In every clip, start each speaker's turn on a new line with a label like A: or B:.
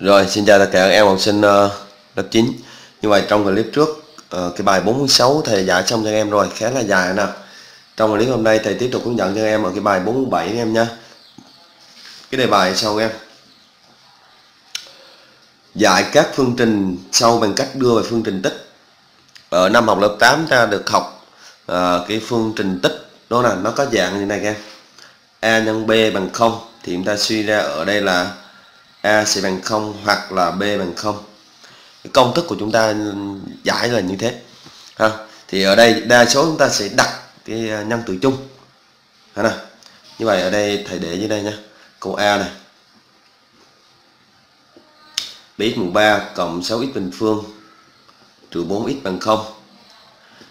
A: Rồi, xin chào tất cả các em học sinh uh, lớp 9 Như vậy trong clip trước uh, Cái bài 46 thầy giải xong cho các em rồi Khá là dài nè. Trong clip hôm nay thầy tiếp tục hướng dẫn cho các em ở cái bài 47 các em nha Cái đề bài sau các em. Giải các phương trình sau bằng cách đưa về phương trình tích. Ở năm học lớp 8 ta được học uh, Cái phương trình tích. Đó là nó có dạng như này các em. A nhân B bằng 0 Thì chúng ta suy ra ở đây là A sẽ bằng 0 hoặc là B bằng 0 cái công thức của chúng ta giải là như thế, ha. Thì ở đây đa số chúng ta sẽ đặt cái à, nhân tử chung, ha nào. Như vậy ở đây thầy để như đây nhé. Câu A này. Bx mũ 3 cộng 6x bình phương trừ 4x bằng 0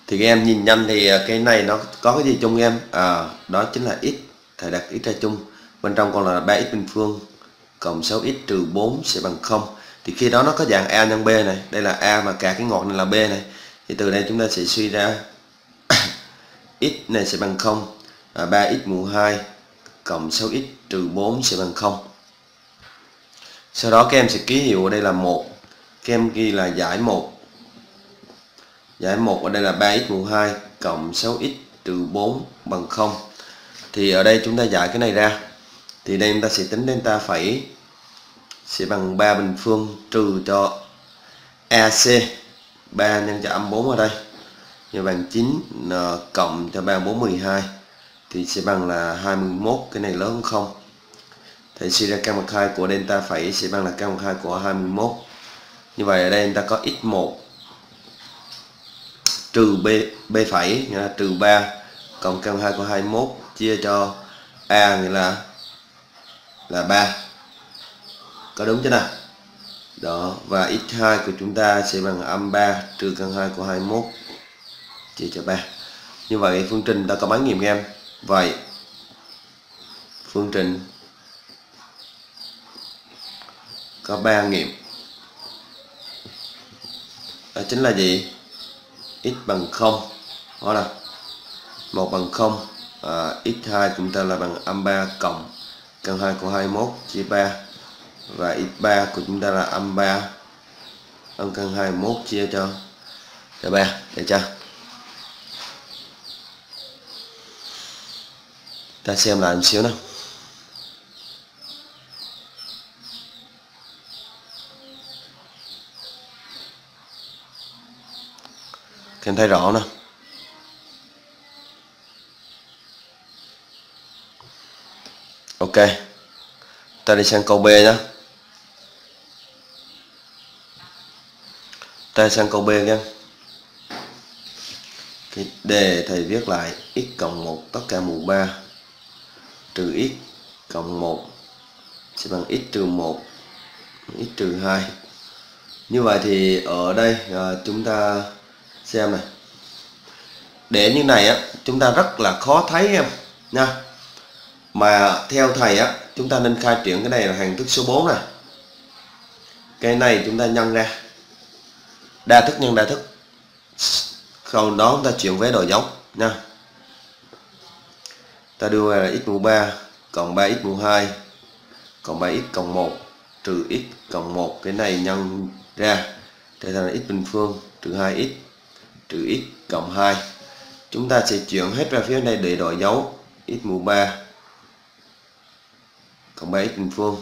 A: thì các em nhìn nhanh thì à, cái này nó có cái gì chung em? À đó chính là x. Thầy đặt x ra chung. Bên trong còn là 3x bình phương cộng 6x trừ 4 sẽ bằng 0 thì khi đó nó có dạng A nhân B này đây là A mà cả cái ngọt này là B này. Thì từ đây chúng ta sẽ suy ra x này sẽ bằng 0 à, 3x mũ 2 cộng 6x trừ 4 sẽ bằng 0 sau đó các em sẽ ký hiệu ở đây là 1 các em ghi là giải 1 giải 1 ở đây là 3x mũ 2 cộng 6x trừ 4 bằng 0 thì ở đây chúng ta giải cái này ra thì đây chúng ta sẽ tính delta phẩy sẽ bằng 3 bình phương trừ cho AC 3 nhân cho âm 4 ở đây. Như bằng 9 n cộng cho 3 4 12 thì sẽ bằng là 21 cái này lớn hơn không? Thì suy ra căn bậc 2 của delta phẩy sẽ bằng là căn bậc 2 của 21 như vậy ở đây chúng ta có x1 trừ b b phẩy, nghĩa là trừ 3 cộng căn 2 của 21 chia cho a nghĩa là là 3 có đúng chưa nào? Đó và x2 của chúng ta sẽ bằng âm 3 trừ căn 2 của 21 chia cho 3 như vậy phương trình ta có mấy nghiệm em. Vậy phương trình có 3 nghiệm. Đó chính là gì? X bằng 0 đó là 1 bằng 0 à, x2 chúng ta là bằng âm 3 cộng căn 2 của 21 chia 3 và x3 của chúng ta là âm 3 âm căn 21 chia cho cho 3 để cho. Ta xem lại một xíu nào. Các em thấy rõ nè Ok. Ta đi sang câu B nhé ta sang câu B nhé thì đề thầy viết lại x cộng 1 tất cả mũ 3 trừ x cộng 1 sẽ bằng x trừ 1 x trừ 2 như vậy thì ở đây à, chúng ta xem này. Để như này á chúng ta rất là khó thấy em nha mà theo thầy á, chúng ta nên khai triển cái này là hàng thức số 4 này cái này chúng ta nhân ra. Đa thức nhân đa thức. Sau đó chúng ta chuyển vé đổi dấu, nha. Ta đưa ra là x mũ 3 cộng 3x mũ 2 cộng 3x cộng 1 trừ x cộng 1 cái này nhân ra. Trở thành x bình phương, trừ 2x trừ x cộng 2 chúng ta sẽ chuyển hết ra phía này để đổi dấu, x mũ 3 cộng 3x bình phương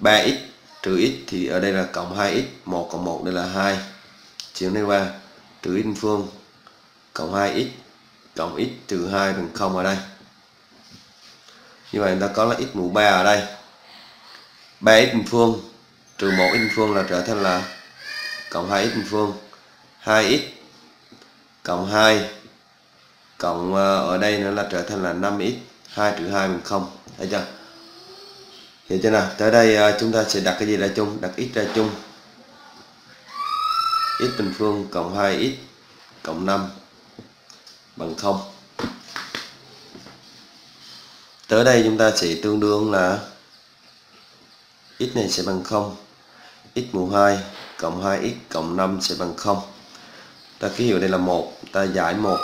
A: 3x trừ x thì ở đây là cộng 2x 1 cộng 1 đây là 2 chuyển đây qua, trừ x bình phương cộng 2x cộng x trừ 2 bằng 0 ở đây. Như vậy chúng ta có là x mũ 3 ở đây. 3x bình phương trừ 1 x bình phương là trở thành là cộng 2x bình phương 2x cộng 2 cộng ờ, ở đây nữa là trở thành là 5x 2 trừ 2 bằng 0 thấy chưa? Dạ, Hiểu chưa nào? Tới đây à, chúng ta sẽ đặt cái gì ra chung? Đặt x ra chung. x bình phương cộng 2x cộng 5 bằng 0. Tới đây chúng ta sẽ tương đương là x này sẽ bằng 0. x mũ 2 cộng 2x cộng 5 sẽ bằng 0. Ta ký hiệu đây là 1, ta giải 1.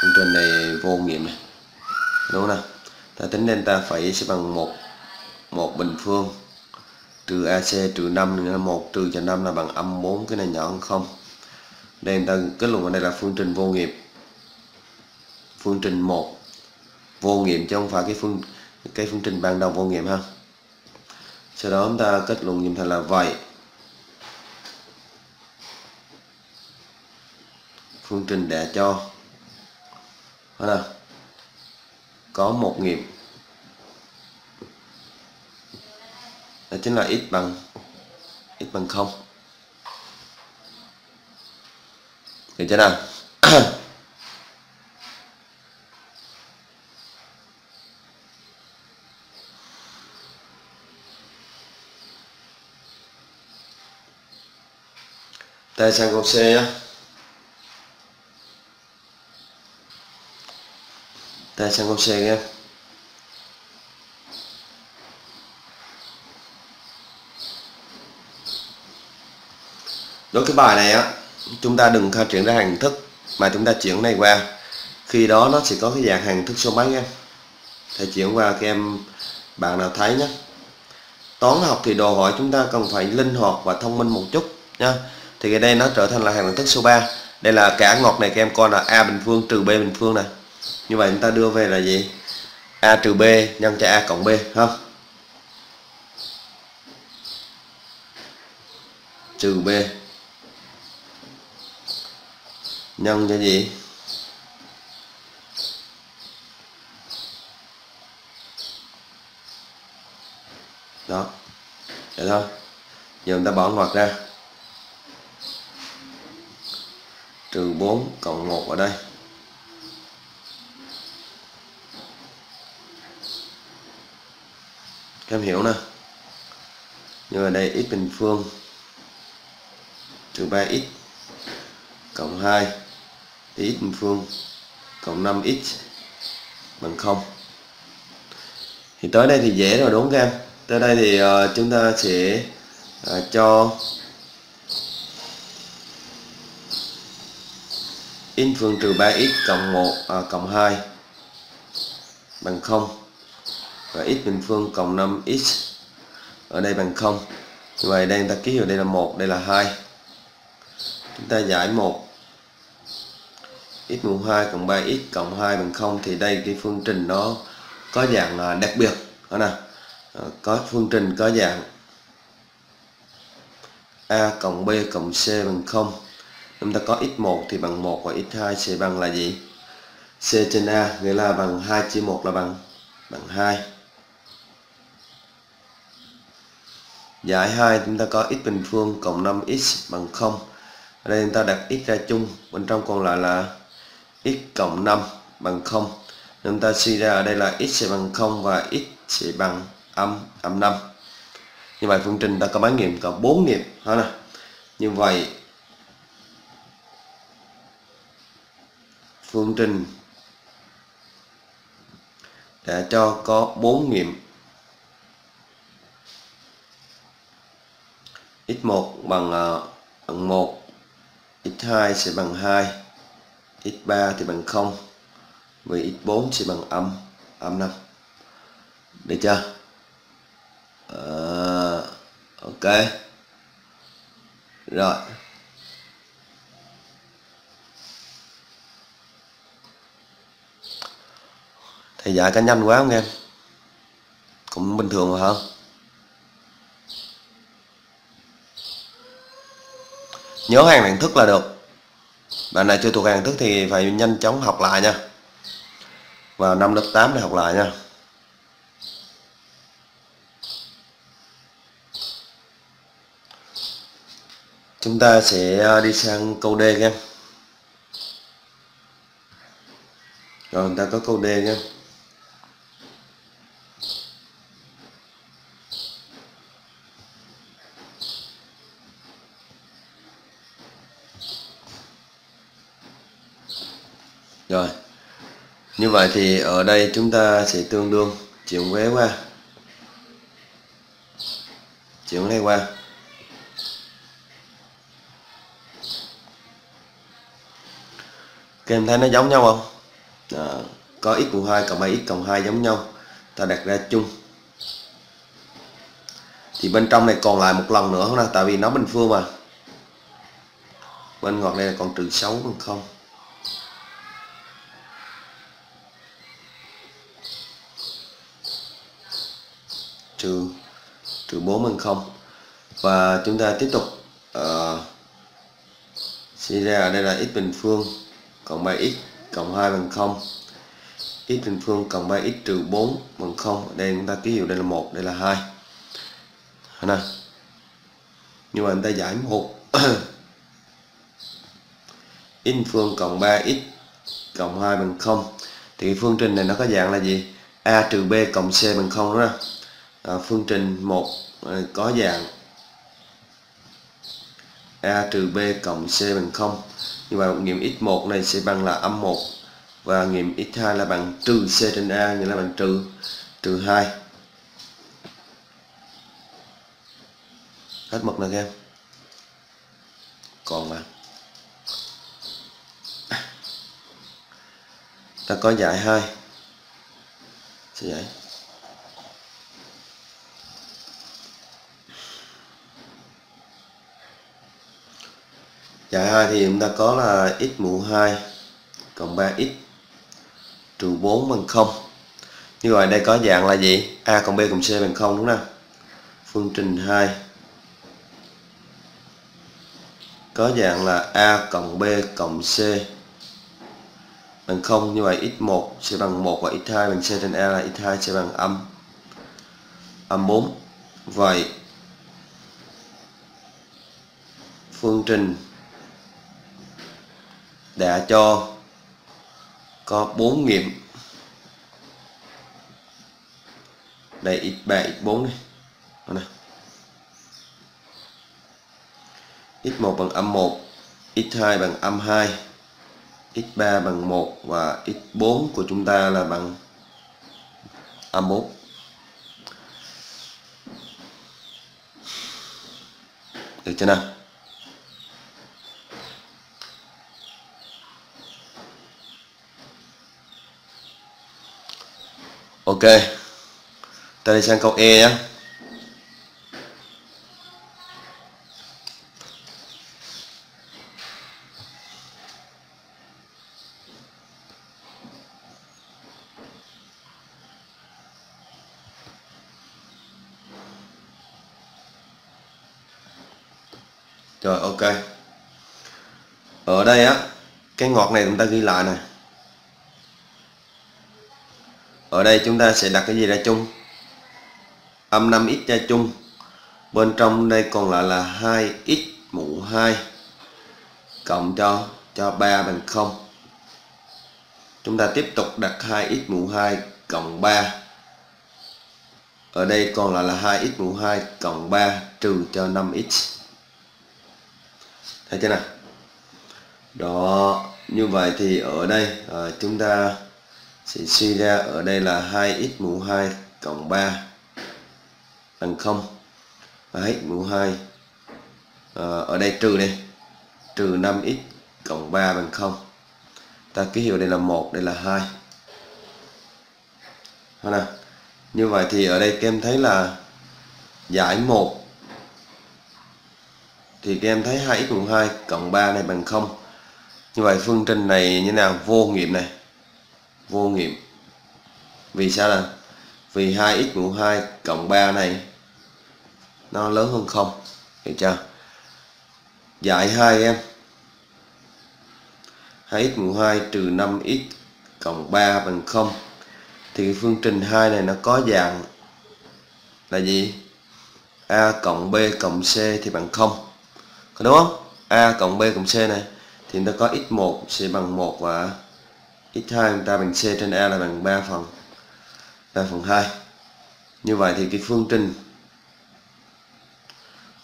A: Phương trình này vô nghiệm này. Đúng không nào? ta tính delta phẩy sẽ bằng một một bình phương. Trừ AC trừ 5 là 1 trừ cho 5 là bằng âm 4 cái này nhỏ hơn không? Đây người ta kết luận ở đây là phương trình vô nghiệm phương trình 1 vô nghiệm chứ không phải cái phương cái phương trình ban đầu vô nghiệm ha. Sau đó chúng ta kết luận như thế là vậy. Phương trình đã cho. Đó nào? Có một nghiệm đó chính là x bằng x bằng không. Được chưa nào? Tay sang con xe nhé ta sang câu C nhé đối cái bài này á, chúng ta đừng khai triển ra hàng thức mà chúng ta chuyển này qua. Khi đó nó sẽ có cái dạng hàng thức số mấy em? Thầy chuyển qua các em bạn nào thấy nhé. Toán học thì đòi hỏi chúng ta cần phải linh hoạt và thông minh một chút nha. Thì cái đây nó trở thành là hàng thức số 3 đây là cả ngọt này các em coi là a bình phương trừ b bình phương này như vậy chúng ta đưa về là gì? A trừ b nhân cho a cộng b không? Trừ b. Nhân cho gì? Đó. Vậy thôi. Giờ chúng ta bỏ ngoặc ra. Trừ 4 cộng 1 ở đây. Các em hiểu nè. Nhưng ở đây x bình phương. Trừ 3x cộng 2 thì x bình phương cộng 5x bằng 0 thì tới đây thì dễ rồi đúng không các em? Tới đây thì uh, chúng ta sẽ uh, cho x phương trừ 3x cộng 1 à, ờ, cộng 2 bằng 0 và x bình phương cộng 5x ở đây bằng 0 như vậy đây ta ký hiệu đây là 1 đây là 2 chúng ta giải 1 x mũ 2 cộng 3x cộng 2 bằng 0 thì đây cái phương trình nó có dạng à, đặc biệt. Đó nè. Ờ, có phương trình có dạng a cộng b cộng c bằng 0 chúng ta có x1 thì bằng 1 và x2 sẽ bằng là gì? C trên a nghĩa là bằng 2 chia 1 là bằng bằng 2 giải 2 chúng ta có x bình phương cộng 5x bằng 0 ở đây chúng ta đặt x ra chung, bên trong còn lại là x cộng 5 bằng 0 Nên chúng ta suy ra ở đây là x sẽ bằng 0 và x sẽ bằng âm âm 5 như vậy phương trình ta có bán nghiệm có 4 nghiệm đó nè. Như vậy, phương trình đã cho có 4 nghiệm. X1 bằng ờ, bằng 1 x2 sẽ bằng 2 x3 thì bằng 0 vì x4 sẽ bằng âm âm 5 được chưa? À, ok. Rồi. Thầy dạy cả nhanh quá không em? Cũng bình thường mà không nhớ hàng đẳng thức là được. Bạn này chưa thuộc hàng thức thì phải nhanh chóng học lại nha. Vào năm lớp 8 để học lại nha. Chúng ta sẽ à, đi sang câu D nha. Rồi chúng ta có câu D nha. Rồi. Như vậy thì ở đây chúng ta sẽ tương đương. Chuyển vé qua. Chuyển này qua. Các em thấy nó giống nhau không? À, có x cộng 2 cộng 2 x cộng 2 giống nhau. Ta đặt ra chung. Thì bên trong này còn lại một lần nữa không nào? Tại vì nó bình phương mà. Bên ngọt đây là còn trừ 6 bằng không. Trừ trừ 4 bằng 0 và chúng ta tiếp tục uh, suy ra ở đây là x bình phương cộng 3x cộng 2 bằng 0 x bình phương cộng 3x trừ 4 bằng 0 đây chúng ta ký hiệu đây là 1 đây là 2 nè như vậy chúng ta giải một. X phương cộng 3x cộng 2 bằng 0 thì phương trình này nó có dạng là gì? A trừ b cộng c bằng 0 đúng không? À, phương trình 1 à, ờ, có dạng a trừ b cộng c bằng 0 như vậy nghiệm x1 này sẽ bằng là âm 1 và nghiệm x2 là bằng trừ c trên a nghĩa là bằng trừ trừ 2 hết mực nè các em. Còn mà. Ta có giải hai. Sẽ giải? Dạ, giải 2 thì chúng ta có là x mũ 2 cộng 3x trừ 4 bằng 0 như vậy đây có dạng là gì? A cộng b cộng c bằng 0 đúng không? Phương trình 2 có dạng là a cộng b cộng c bằng 0 như vậy x1 sẽ bằng 1 và x2 bằng c trên a là x2 sẽ bằng âm âm 4 vậy, phương trình đã cho có 4 nghiệm. Đây x3 x4 này này x1 bằng âm 1 x2 bằng âm 2 x3 bằng 1 và x4 của chúng ta là bằng âm 4 được chưa nào? Ok. Ta đi sang câu E nhé. Rồi, ok. Ở đây á, Cái ngọt này chúng ta ghi lại này Ở đây chúng ta sẽ đặt cái gì ra chung? Âm 5x ra chung. Bên trong đây còn lại là 2x mũ 2 Cộng cho cho 3 bằng 0 Chúng ta tiếp tục đặt 2x mũ 2 cộng 3 Ở đây còn lại là 2x mũ 2 cộng 3 trừ cho 5x thấy chưa nào? Đó như vậy thì ở đây à, chúng ta sẽ suy ra ở đây là 2x mũ 2 cộng 3 bằng 0 và x mũ 2 à, ờ, ở đây trừ đây trừ 5x cộng 3 bằng 0 ta ký hiệu đây là 1 đây là 2 Thôi nào? Như vậy thì ở đây các em thấy là giải 1 thì các em thấy 2x mũ 2 cộng 3 này bằng 0 như vậy phương trình này như nào? Vô nghiệm này vô nghiệm. Vì sao là? Vì 2x mũ 2 cộng 3 này nó lớn hơn 0 hiểu chưa? Dạy 2 em. 2x mũ 2 trừ 5x cộng 3 bằng 0 thì phương trình 2 này nó có dạng là gì? A cộng b cộng c thì bằng 0 có đúng không? A cộng b cộng c này thì nó có x1 sẽ bằng 1 và x2 chúng ta bằng c trên a là bằng 3 phần 3 phần 2 như vậy thì cái phương trình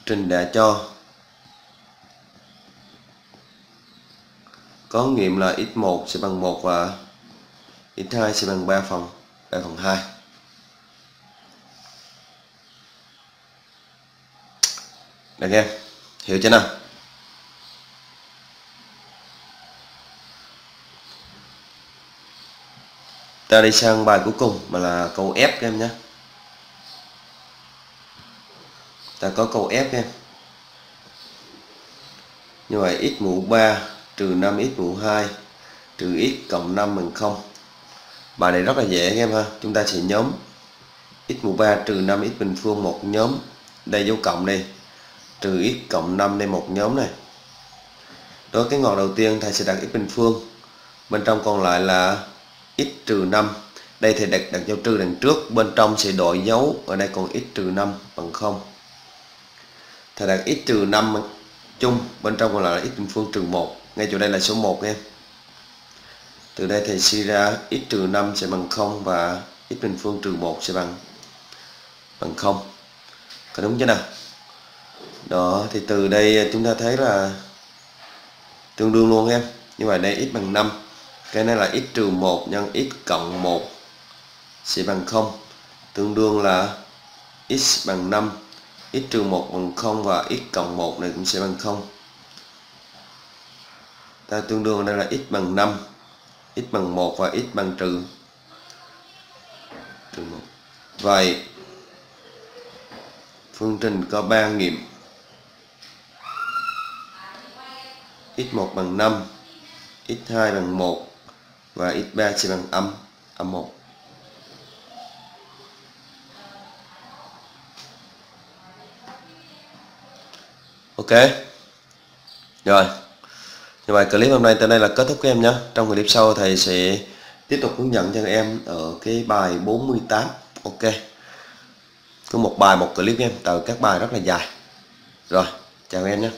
A: trình đã cho có nghiệm là x1 sẽ bằng 1 và x2 sẽ bằng 3 phần 3 phần 2 được em? Hiểu chưa nào? Ta đi sang bài cuối cùng mà là câu F các em nhé. Ta có câu F em. Như vậy, x mũ 3 trừ 5 x mũ 2 trừ x cộng 5 bằng 0 bài này rất là dễ các em ha. Chúng ta sẽ nhóm x mũ 3 trừ 5 x bình phương một nhóm. Đây dấu cộng đi. Trừ x cộng 5 đây một nhóm này. Đối với cái ngọn đầu tiên, thầy sẽ đặt x bình phương. Bên trong còn lại là x trừ 5 đây thì đặt đặt dấu trừ đằng trước, bên trong sẽ đổi dấu, ở đây còn x trừ 5 bằng 0 thầy đặt x trừ 5 chung, bên trong còn lại là x bình phương trừ 1 ngay chỗ đây là số 1 em từ đây thầy suy ra x trừ 5 sẽ bằng 0 và x bình phương trừ 1 sẽ bằng bằng 0 có đúng chưa nào? Đó, thì từ đây chúng ta thấy là tương đương luôn em như vậy đây x bằng 5 cái này là x trừ 1 nhân x cộng 1 sẽ bằng 0 tương đương là x bằng 5 x trừ 1 bằng 0 và x cộng 1 này cũng sẽ bằng 0 ta tương đương đây là x bằng 5 x bằng 1 và x bằng trừ. Trừ 1 vậy, phương trình có 3 nghiệm. X1 bằng 5 x2 bằng 1 và x3 chỉ bằng âm âm 1 Ok. Rồi. Như vậy clip hôm nay tới đây là kết thúc các em nhé. Trong clip sau thầy sẽ tiếp tục hướng dẫn cho các em ở cái bài 48 Ok. Có một bài, một clip em. Từ các bài rất là dài. Rồi. Chào các em nhé.